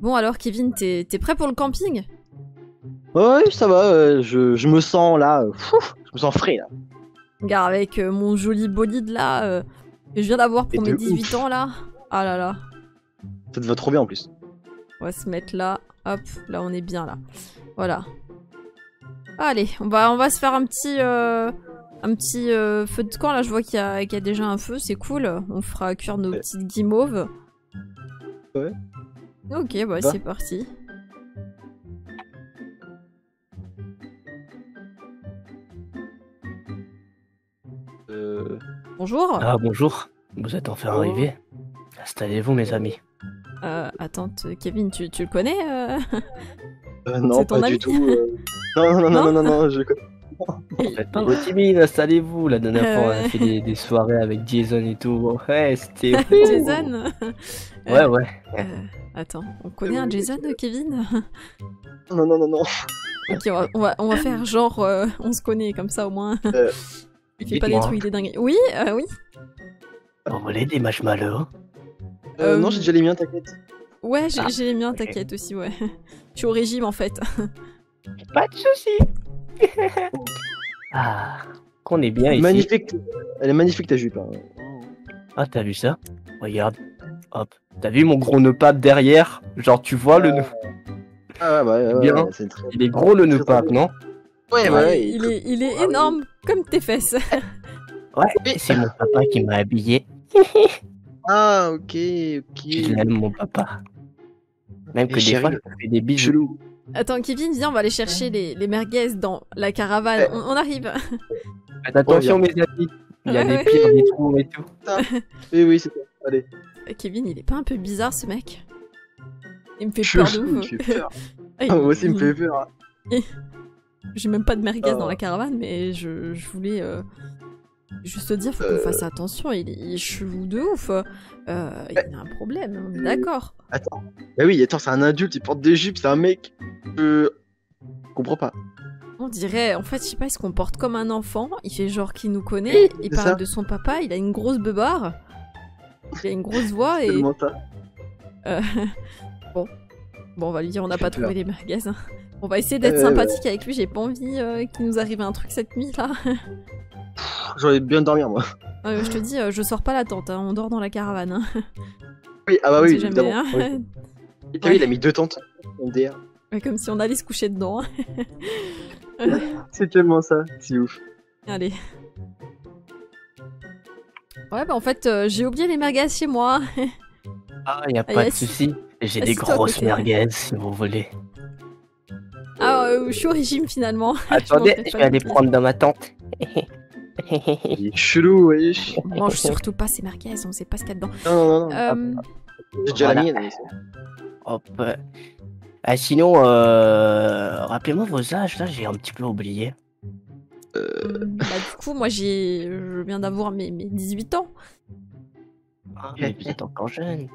Bon alors Kevin, t'es prêt pour le camping? Ouais, ça va, euh, je, je me sens là, euh, je me sens frais là. Regarde avec euh, mon joli bolide là, que je viens d'avoir pour Et mes de 18 ouf. ans là. Ah là là. Ça te va trop bien en plus. On va se mettre là. Hop, là on est bien là. Voilà. Allez, on va, on va se faire un petit, un petit feu de camp. Là, je vois qu'il y, a- qu'il y a déjà un feu, c'est cool. On fera cuire nos Ouais. petites guimauves. Ouais. Ok, bah c'est parti. Euh, Bonjour. Ah bonjour, vous êtes enfin Oh. arrivés. Installez-vous mes amis. Euh, attends, Kevin, tu, tu le connais euh? Euh, non, pas ami? du tout. euh. Non, non, non, Non non, non, non, je connais. Vous êtes pas timide, installez-vous. La dernière fois on Euh. a fait des, des soirées avec Jason et tout. Ouais, c'était... Jason Ouais, ouais. Euh, Attends, on connaît un Jason, euh, Kevin Non, non, non, non. Ok, on va, on va, on va faire genre, euh, on se connaît comme ça au moins. Euh, Il fait pas des trucs des dingues. Oui, euh, oui. Vous voulez des marshmallows Euh, Euh, non, j'ai déjà les miens, t'inquiète. Ouais, j'ai Ah, les miens, ok. t'inquiète aussi, ouais. Je suis au régime en fait. Pas de soucis. ah, qu'on est bien ici. Magnifique. Elle est magnifique ta jupe. hein. Ah, t'as vu ça? Regarde. Hop. T'as vu mon gros nœud pape derrière? Genre, tu vois le nœud Ah ouais, ouais, ouais, Bien. ouais, très. Il est gros le nœud pape, non? Ouais, Ouais, ouais, il, est, il est Ah oui. énorme, comme tes fesses. Ouais, c'est mon papa qui m'a habillé. Ah, ok, Je ok. l'aime, mon papa. Même Et que des fois, je fais des. Chelou. Attends, Kevin, viens, on va aller chercher les, les merguez dans la caravane. Ouais. On, on arrive. Faites attention, mes amis. Il y a Ouais, des ouais. pires, des trous et tout. Oui, oui, c'est ça. Allez. Euh, Kevin, il est pas un peu bizarre ce mec Il me fait peur de ouf. il me fait peur. Ah, il- Moi aussi, il me fait peur. J'ai même pas de merguez Oh. dans la caravane, mais je, je voulais euh, juste te dire, faut qu'on Euh. fasse attention. Il est, il est chelou de ouf. Euh, il a un problème, on est d'accord. Attends. Bah oui, attends, c'est un adulte, il porte des jupes, c'est un mec. Je comprends pas. On dirait, en fait, je sais pas, il se comporte comme un enfant. Il fait genre qu'il nous connaît. Oui, il parle ça. de son papa. Il a une grosse beubare. Il a une grosse voix et euh, bon, bon, on va lui dire, on n'a pas trouvé les hein. On va essayer d'être Euh, sympathique avec lui. J'ai pas envie euh, qu'il nous arrive un truc cette nuit là. J'aurais bien dormir, moi. Je te dis, euh, je sors pas la tente. hein, on dort dans la caravane. hein. Oui, ah bah On oui, évidemment. hein. Oui. Et il a mis deux tentes. Ouais, Comme si on allait se coucher dedans. hein. C'est tellement ça, c'est ouf. Allez. Ouais, bah en fait, euh, j'ai oublié les merguez chez moi. Ah, y a Ah, pas de souci. J'ai des Assis-toi à grosses merguez, si vous voulez. Ah, euh, je suis au régime finalement. Attendez, je vais aller prendre dans ma tente. Il est chelou, wesh. On mange surtout pas ces merguez, on sait pas ce qu'il y a dedans. Non, non, non, non. Euh, J'ai déjà la mienne. Hop. Ah, sinon, euh... rappelez-moi vos âges, là, j'ai un petit peu oublié. Euh, bah, du coup, moi, j'ai, je viens d'avoir mes, mes 18 ans. Ah, mais vous êtes encore jeune.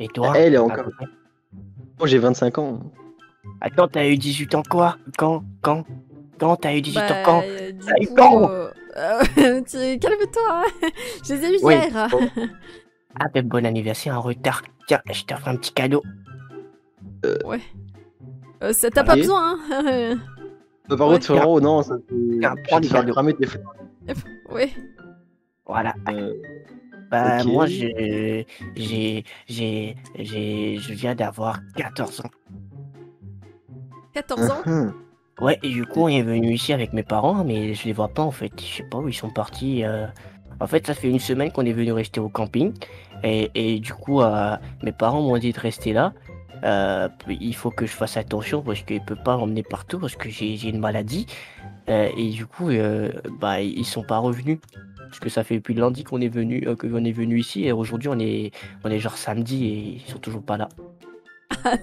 Et toi? Elle est encore. Moi, j'ai 25 ans. Attends, t'as eu 18 ans quoi? Quand? Quand? Quand t'as eu 18 ans? Bah, quand euh, du Allez, coup, quand? euh, euh, tu- calme-toi. Je les ai eu Oui. hier. Ah, ben bon anniversaire en retard. Tiens, je t'offre un petit cadeau. Euh, ça t'a pas besoin. Hein. Par Ouais. contre, frérot, non, ça fait. Te cadeaux. cramer tes photos. ouais. Voilà. Euh, Bah, moi, je- j'ai, j'ai, j'ai, je viens d'avoir 14 ans. 14 ans. hum. Ouais, et du coup, on est venu ici avec mes parents, mais je les vois pas en fait. Je sais pas où ils sont partis. euh. En fait, ça fait une semaine qu'on est venu rester au camping. Et, et du coup, euh, mes parents m'ont dit de rester là. Euh, il faut que je fasse attention parce qu'ils peuvent pas m'emmener partout parce que j'ai une maladie. Euh, et du coup, euh, bah, ils sont pas revenus. Parce que ça fait depuis lundi qu'on est venu, euh, qu'on est venu ici. Et aujourd'hui, on est, on est genre samedi et ils sont toujours pas là.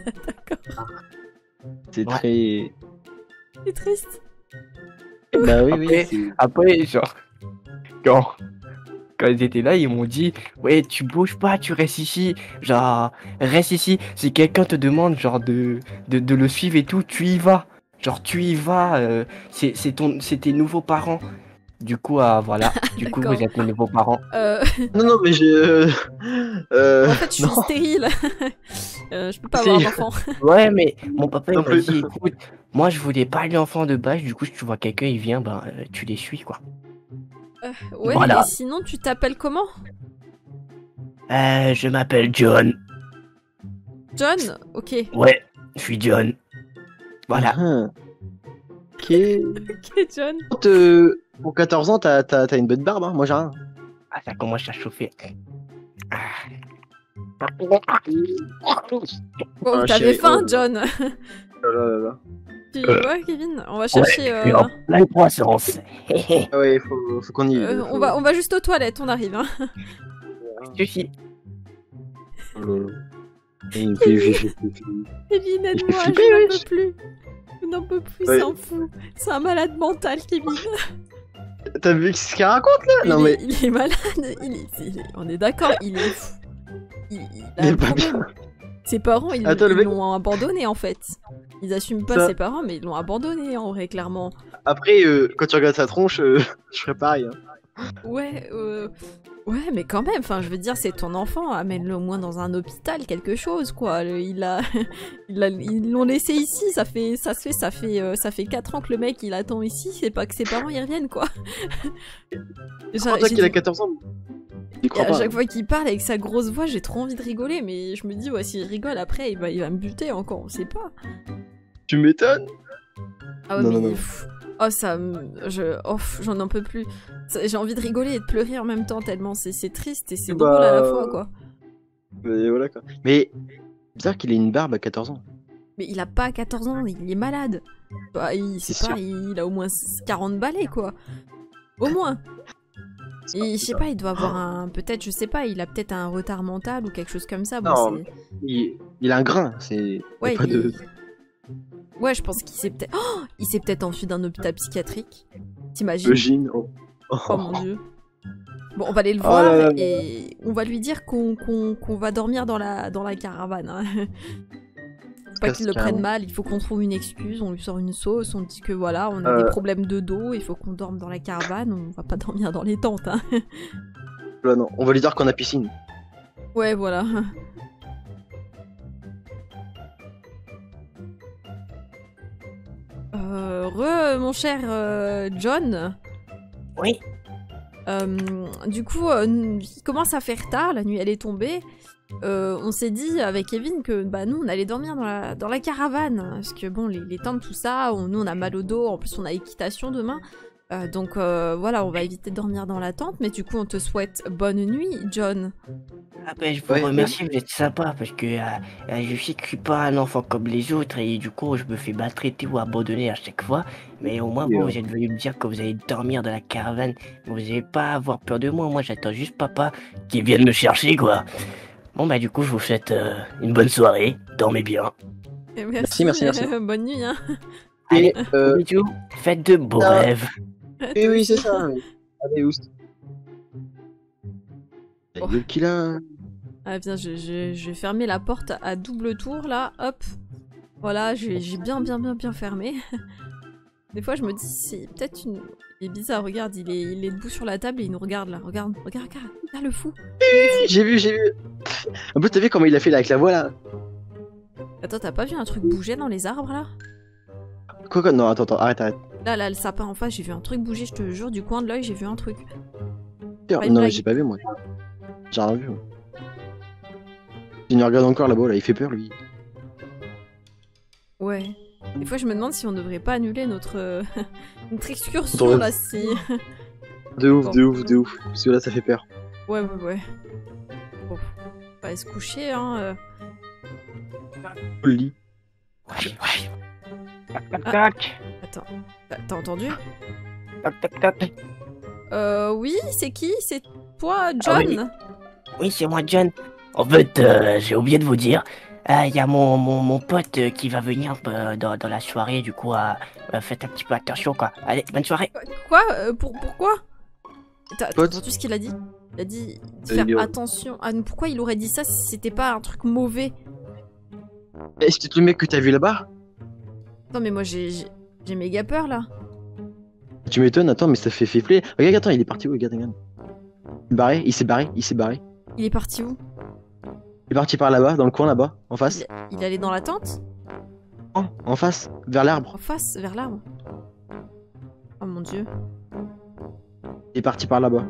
C'est Ouais. très. C'est triste. Bah oui, oui. Après, genre, quand, quand ils étaient là, ils m'ont dit Ouais, tu bouges pas, tu restes ici. Genre, reste ici. Si quelqu'un te demande, genre, de, de, de le suivre et tout, tu y vas. Genre, tu y vas. euh, c'est c'est ton- c'est tes nouveaux parents. Du coup, euh, voilà. Du coup, vous êtes mes nouveaux parents. Euh, Non, non, mais j'ai. euh, euh, en fait, je suis non. stérile. Euh, je peux pas Si. avoir d'enfant. Ouais, mais mon papa il m'a dit écoute, moi je voulais pas d'enfant de base, du coup, si tu vois quelqu'un, il vient, ben euh, tu les suis quoi. Ouais, Voilà. mais sinon, tu t'appelles comment Euh, je m'appelle John. John Ok. Ouais, je suis John. Voilà. Ah. Ok. Ok, John. Quand, euh, pour 14 ans, t'as t'as- t'as une bonne barbe, hein Moi j'ai rien. Ah, ça commence à chauffer. Ah. Bon, Ah, t'avais faim, oh. John. Oh là là là. Tu Euh. vois, Kevin On va chercher. Ouais, euh, en pleine croissance. Ah ouais, faut, faut qu'on y. euh, faut- on, va, on va juste aux toilettes, on arrive. Hein. Suffit. Oh là là. Kevin, aide-moi, je n'en peux plus. Je n'en peux plus, Ouais. c'est un fou. C'est un malade mental, Kevin. T'as vu ce qu'il raconte là? Il, Non mais. est, il est malade. Il est, il est- on est d'accord, il est fou. Il, il a Il est un pas problème. Ses parents, ils l'ont abandonné en fait. Ils assument pas Ça- ses parents, mais ils l'ont abandonné en vrai, clairement. Après, euh, quand tu regardes sa tronche, euh, je ferais pareil. Hein. Ouais, euh... ouais, mais quand même, enfin, je veux dire, c'est ton enfant, amène-le au moins dans un hôpital, quelque chose, quoi. Le- Il a, il a, ils l'ont laissé ici, ça fait, ça se fait, ça fait, euh, ça fait 4 ans que le mec il attend ici, c'est pas que ses parents y reviennent, quoi. Quand toi qu'il a dit- 14 ans? Croit à pas. chaque fois qu'il parle avec sa grosse voix, j'ai trop envie de rigoler, mais je me dis, ouais, s'il rigole après, il va, il va me buter encore, on sait pas. Tu m'étonnes Ah ouais, Non, mais non, non. pff, oh ça, me- je, oh, j'en en peux plus. J'ai envie de rigoler et de pleurer en même temps tellement c'est c'est triste et c'est Bah, drôle à la fois quoi. Mais voilà quoi. Mais. Bizarre qu'il ait une barbe à 14 ans. Mais il a pas 14 ans, il est malade. Bah, il, c'est C'est pas, il, il a au moins 40 balais quoi. Au moins. Et je sais pas, il doit avoir un, peut-être, je sais pas, il a peut-être un retard mental ou quelque chose comme ça. Bon, Non, c'est- Il, il a un grain, c'est. ouais, pas il- de. Ouais, je pense qu'il s'est peut-être, Oh il s'est peut-être enfui d'un hôpital psychiatrique. T'imagines? Eugène. Oh. Oh mon dieu. Bon, on va aller le Oh voir là là là. et on va lui dire qu'on va dormir dans la, dans la caravane. hein. Faut pas qu'il le prenne mal, il faut qu'on trouve une excuse, on lui sort une sauce, on dit que voilà, on a Euh. des problèmes de dos, il faut qu'on dorme dans la caravane, on va pas dormir dans les tentes. Hein. Là, non. On va lui dire qu'on a piscine. Ouais, voilà. Euh, re, mon cher euh, John. Oui. Euh, du coup, euh, il commence à faire tard, la nuit elle est tombée. On s'est dit avec Kevin que bah, nous on allait dormir dans la, dans la caravane. Parce que bon, les, les tentes, tout ça, on- nous on a mal au dos, en plus on a équitation demain. Euh, donc euh, voilà, on va éviter de dormir dans la tente. Mais du coup, on te souhaite bonne nuit, John. Ah ben, je vous Ouais. remercie, vous êtes sympa parce que euh, je sais que je suis pas un enfant comme les autres et du coup je me fais maltraiter ou abandonner à chaque fois. Mais au moins, bon, ouais. vous êtes venu me dire que vous allez dormir dans la caravane. Vous n'allez pas avoir peur de moi. Moi, j'attends juste papa qui vienne me chercher, quoi. Bon, bah, du coup, je vous souhaite euh, une bonne soirée. Dormez bien. Et Merci, merci, merci. bonne nuit. Hein. Et. Allez, Euh, bisous. Faites de beaux Ah. rêves. oui, oui, c'est ça. oui. Allez, oust. La Oh. gueule qu'il a. Ah bien, je, je- je vais fermer la porte à double tour là, hop. Voilà, j'ai bien bien bien bien fermé. Des fois je me dis c'est peut-être une... Il est bizarre, regarde, il est, il est debout sur la table et il nous regarde là, regarde, regarde, regarde, regarde le fou. J'ai vu, j'ai vu. En plus, t'as vu comment il a fait là avec la voix là? Attends, t'as pas vu un truc bouger dans les arbres là? Quoi, quoi? Non, attends, attends, arrête, arrête. Là, là, le sapin en face, j'ai vu un truc bouger, je te jure, du coin de l'œil, j'ai vu un truc. Pas non, j'ai pas vu moi. J'ai rien vu. moi. Il nous regarde encore là-bas, là, il fait peur lui. Ouais. Des fois je me demande si on devrait pas annuler notre, euh, notre excursion là, c'est... De ouf, Bon. de ouf, de ouf. Parce que là, ça fait peur. Ouais, ouais, ouais. Bon, on va aller se coucher, hein. euh. Le lit. Ouais, ouais. Tac, tac, Ah. tac. Attends, t'as entendu? Tac, tac, tac. Euh, oui, c'est qui? C'est toi, Ah John? oui. Oui, c'est moi, John. En fait, euh, j'ai oublié de vous dire. euh, Il y a mon, mon, mon pote euh, qui va venir euh, dans, dans la soirée, du coup, euh, euh, faites un petit peu attention, quoi. Allez, bonne soirée. Quoi? Euh, pour, Pourquoi? T'as entendu ce qu'il a dit? Il a dit faire attention. Ah, pourquoi il aurait dit ça si c'était pas un truc mauvais? Eh, c'est peut-être le mec que t'as vu là-bas? Non, mais moi j'ai j'ai- méga peur là. Tu m'étonnes, attends, mais ça fait flipper. Regarde, attends, il est parti où Regarde, regarde. Il s'est barré, il s'est barré, il s'est barré. Il est parti où? Il est parti par là-bas, dans le coin là-bas, en face. Il, il allait dans la tente? Oh, en face, vers l'arbre. En face, vers l'arbre Oh mon dieu. Il est parti par là-bas.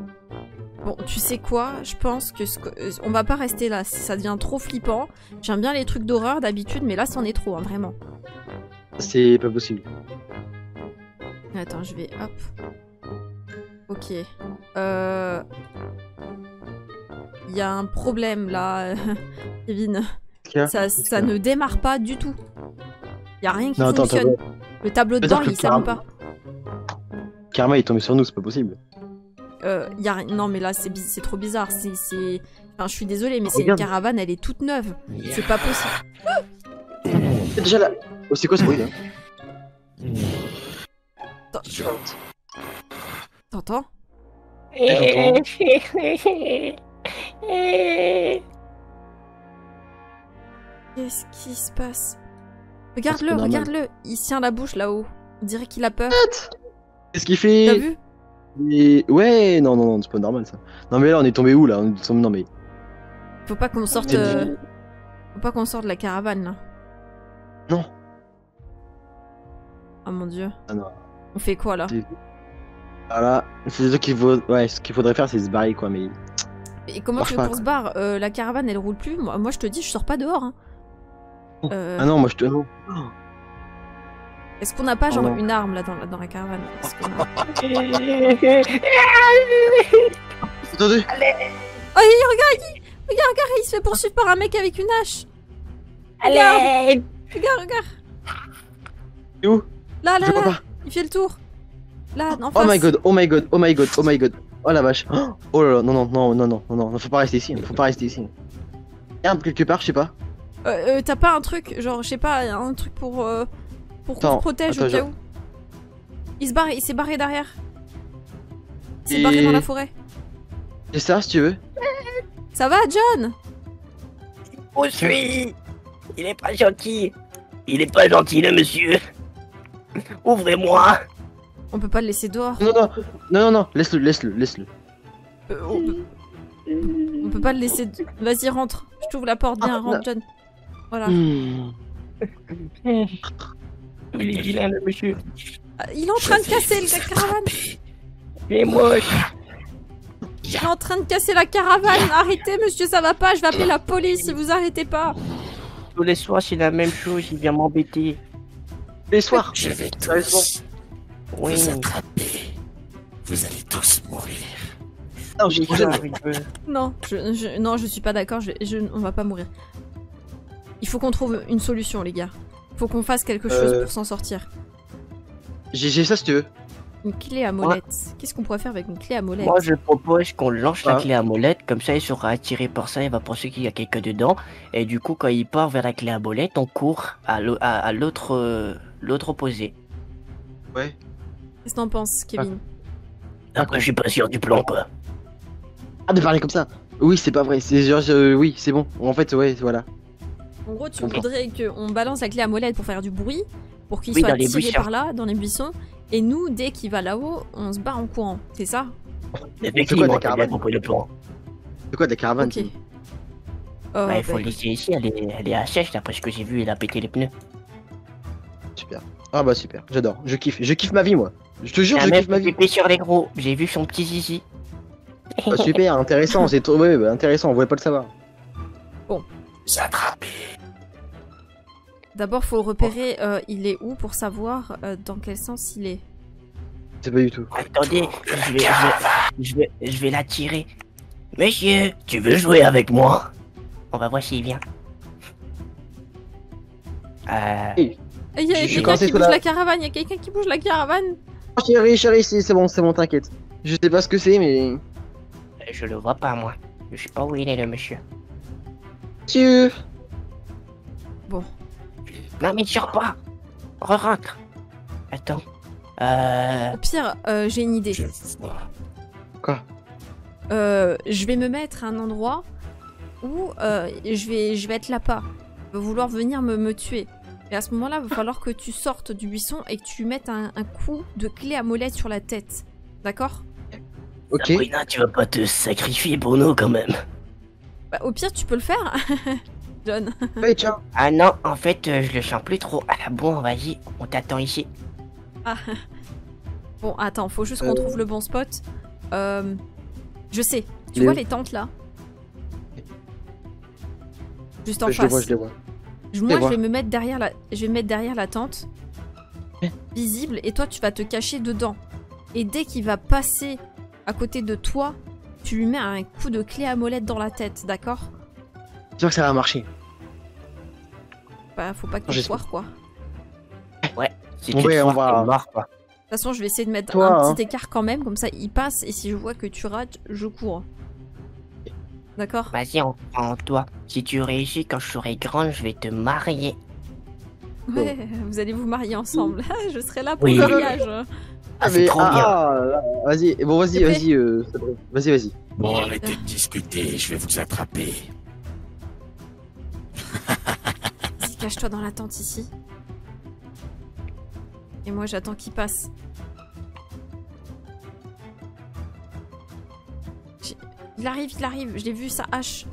Bon, tu sais quoi? Je pense que ce que- on va pas rester là. Ça devient trop flippant. J'aime bien les trucs d'horreur d'habitude, mais là, c'en est trop, hein, vraiment. C'est pas possible. Attends, je vais. Hop. Ok. Euh. Il y a un problème là, Kevin. Ça, ça ne démarre pas du tout. Il y a rien qui Non, attends, attends, fonctionne. Le tableau de bord, il s'allume pas. Karma est tombé sur nous, c'est pas possible. Euh, y a... rien- Non, mais là, c'est bi- c'est trop bizarre. C'est. c'est- Enfin, je suis désolée, mais c'est une caravane, elle est toute neuve. C'est pas possible. C'est déjà là. Oh, c'est quoi ce bruit là T'entends Qu'est-ce qui se passe Regarde-le, regarde-le. Il tient la bouche là-haut. On dirait qu'il a peur. Qu'est-ce qu'il fait T'as vu Et- Ouais, non, non, non, c'est pas normal ça. Non, mais là, on est tombé où là On est tombé- Non, mais. Faut pas qu'on sorte. Euh, Faut pas qu'on sorte de la caravane là. Non. Oh mon dieu. Ah non. On fait quoi là? Voilà. C'est ça qu'il faut. Ouais, ce qu'il faudrait faire, c'est se barrer quoi, mais. Et comment Marche tu veux qu'on se barre Euh, La caravane elle roule plus? Moi, moi, je te dis, je sors pas dehors. hein. Euh, Ah non, moi je te. non. Est-ce qu'on n'a pas Oh genre une arme là dans la, dans la caravane? Attendez Oh, il, regarde, il, regarde, regarde, il se fait poursuivre par un mec avec une hache. Regarde, regarde, regarde. Et où? Là, là, Je vois là. pas. Il fait le tour. Là, en Oh face. my god, oh my god, oh my god, oh my god. Oh la vache. Oh là là, non, non, non, non, non, non, non, faut pas rester ici, faut pas rester ici. Arme quelque part, je sais pas. Euh, euh, T'as pas un truc, genre, je sais pas, un truc pour, euh, pour qu'on se protège au cas je- où? Il se barre, il s'est barré derrière. Il s'est Et- barré dans la forêt. C'est ça, si tu veux. Ça va, John? Où suis Il est pas gentil. Il est pas gentil, le monsieur. Ouvrez-moi. On peut pas le laisser dehors. Non, non, non, non, non, laisse-le, laisse-le, laisse-le. Euh, on, peut... on peut pas le laisser. Vas-y, rentre. Je t'ouvre la porte, bien, Ah, rentre, non. John. Voilà. Hmm. Il est vilain, le monsieur. Ah, Il est en train de casser la caravane. Il est moche. Il est en train de casser la caravane. Arrêtez, monsieur, ça va pas. Je vais appeler la police si vous arrêtez pas. Tous les soirs, c'est la même chose. Il vient m'embêter. Les soirs. Je vais tous Sérieusement. Oui. vous attraper. Vous allez tous mourir. Non, je. Non, je, je- non, je suis pas d'accord. Je, je- on va pas mourir. Il faut qu'on trouve une solution, les gars. Faut qu'on fasse quelque chose Euh. pour s'en sortir. J'ai ça si tu veux. Une clé à molette. Qu'est-ce qu'on pourrait faire avec une clé à molette Moi, je propose qu'on lance la clé à molette. Comme ça, il sera attiré par ça. Il va penser qu'il y a quelqu'un dedans. Et du coup, quand il part vers la clé à molette, on court à l'au- à- à l'autre euh, l'autre opposé. Ouais. Qu'est-ce que t'en penses, Kevin Après, je suis pas sûr du plan, quoi. Ah, de parler comme ça. Oui, c'est pas vrai. C'est genre, euh, oui, c'est bon. En fait, ouais, voilà. En gros, tu Comprends. voudrais qu'on balance la clé à molette pour faire du bruit, pour qu'il Oui, soit tiré buissons. par là, dans les buissons. Et nous, dès qu'il va là-haut, on se barre en courant. C'est ça Effectivement, t'as bien caravane compris le plan. C'est quoi de la caravane Ok. Oh, Bah, il faut bah, le laisser ici. Elle est, elle est à sèche, d'après ce que j'ai vu. Elle a pété les pneus. Super. Ah bah super, j'adore. Je kiffe. Je kiffe ma vie, moi. Je te jure, La je meuf kiffe ma qui vie. sur les gros. J'ai vu son petit zizi. Ah, super, intéressant. C'est trop... ouais, bah, intéressant. On voulait pas le savoir. Vous attrapez. D'abord, faut repérer euh, il est où pour savoir euh, dans quel sens il est. C'est pas du tout. Attendez, je vais, je vais, je vais, je vais l'attirer. Monsieur, tu veux jouer avec moi? On va voir s'il vient. Euh, Il y a quelqu'un qui bouge la- la caravane, il y a quelqu'un qui bouge la caravane. Oh, chérie, chérie, c'est c'est bon, c'est bon, t'inquiète. Je sais pas ce que c'est, mais. je le vois pas, moi. Je sais pas où il est, le monsieur. Monsieur Bon, Non, mais tire pas Re-rentre Attends. Euh... au pire, euh, j'ai une idée. Je vois. Euh, je vais me mettre à un endroit où euh, je, vais, je vais être va vouloir venir me, me tuer. Et à ce moment-là, il va falloir que tu sortes du buisson et que tu mettes un, un coup de clé à molette sur la tête. D'accord? Ok. Sabrina, tu vas pas te sacrifier pour nous, quand même. Bah, au pire, tu peux le faire, John. Ouais, tiens. Ah non, en fait, euh, je le sens plus trop. Ah bon, vas-y, on t'attend ici. Ah. Bon, attends, faut juste qu'on Euh. trouve le bon spot. Euh, je sais. Tu Les- vois les tentes là? Juste en je les vois, face. je les vois. Je- les Moi, je vais me mettre derrière la, je vais me mettre derrière la tente, Eh. visible, et toi, tu vas te cacher dedans. Et dès qu'il va passer à côté de toi, tu lui mets un coup de clé à molette dans la tête, d'accord? Sûr que ça va marcher. Bah, faut pas que tu foires, quoi. Si tu Ouais, te on foires, va- quoi. De toute façon, je vais essayer de mettre Toi, un hein. petit écart quand même, comme ça, il passe, et si je vois que tu rates, je cours. D'accord Vas-y, on prend en toi. Si tu réussis quand je serai grande, je vais te marier. Ouais, vous allez vous marier ensemble. je serai là pour Oui. le mariage. Ah, c'est mais- trop bien. ah, là, vas-y, bon, vas-y, vas-y, euh, vas-y, vas-y. Bon, arrêtez de discuter, je vais vous attraper. Vas-y, cache-toi dans la tente ici. Et moi, j'attends qu'il passe. Il arrive, il arrive. Je l'ai vu, sa hache.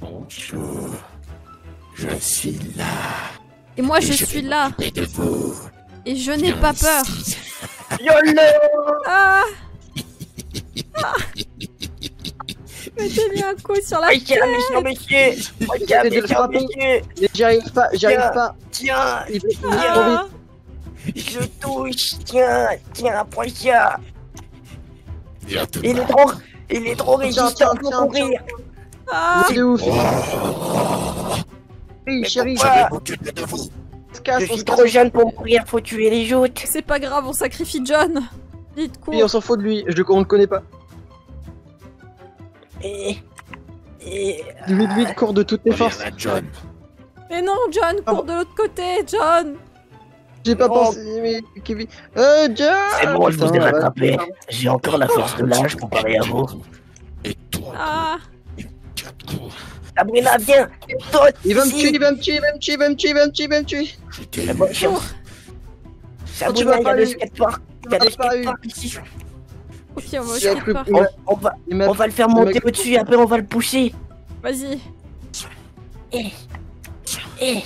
Bonjour. Je suis là. Et moi, et je suis là. m'occuper de vous. Et je n'ai pas peur. ici. Ah Ah Mettez-lui un coup sur la Regarde, de le frapper. monsieur Mais J'y arrive pas, j'y arrive Tiens. pas. Tiens. Ah je touche Tiens, tiens, prends ça Il est trop... Il est trop Tiens, résistant tiens, pour tiens, courir Ah C'est ouf. Oh, Chérie, je de vous? suis trop jeune pour mourir, faut tuer les autres C'est pas grave, on sacrifie John. Vite, cours. Oui, on s'en fout de lui, je le, on le connaît pas. Et... Et... Vite, vite, cours de toutes tes forces. John. Mais non, John, cours de l'autre côté, John. J'ai pas Oh. pensé, mais Kevin. Euh, John C'est bon, je vous ai rattrapé. J'ai encore la force de l'âge comparé à vous. Et toi, Ah. Sabrina, viens Toi, Il va me tuer, il va me tuer, il va me tuer, il va me tuer, il va me tuer, il va me tuer. La bonne chance. Sabrina, vas il y a pas le eu. skatepark. Il y a le vas pas eu. skatepark ici. Ok, on va au. On, on va, on va le faire monter au-dessus, après on va le pousser. Vas-y. Eh. Eh.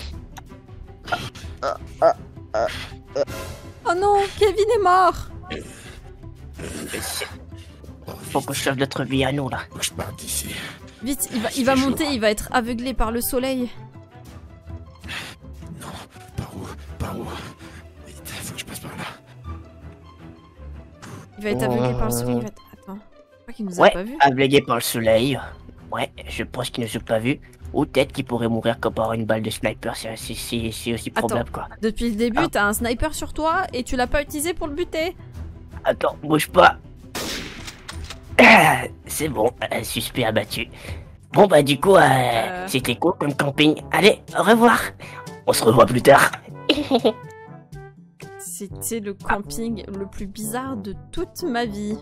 Oh non, Kevin est mort. Faut qu'on change notre vie à nous là. Faut que je parte d'ici. Vite, il va, il va monter, il va être aveuglé par le soleil. Non, par où Par où? Vite, faut que je passe par là. Il va être aveuglé par le soleil. il va être- Attends, je crois qu'il nous a pas vu. ablégué par le soleil. Ouais, je pense qu'ils ne sont pas vus. Ou peut-être qu'ils pourraient mourir comme par une balle de sniper, c'est aussi Attends. probable quoi. Depuis le début, Ah. t'as un sniper sur toi et tu l'as pas utilisé pour le buter. Attends, bouge pas. C'est bon, suspect abattu. Bon bah du coup, euh, Euh. c'était cool comme camping. Allez, au revoir. On se revoit plus tard. C'était le camping le plus bizarre de toute ma vie.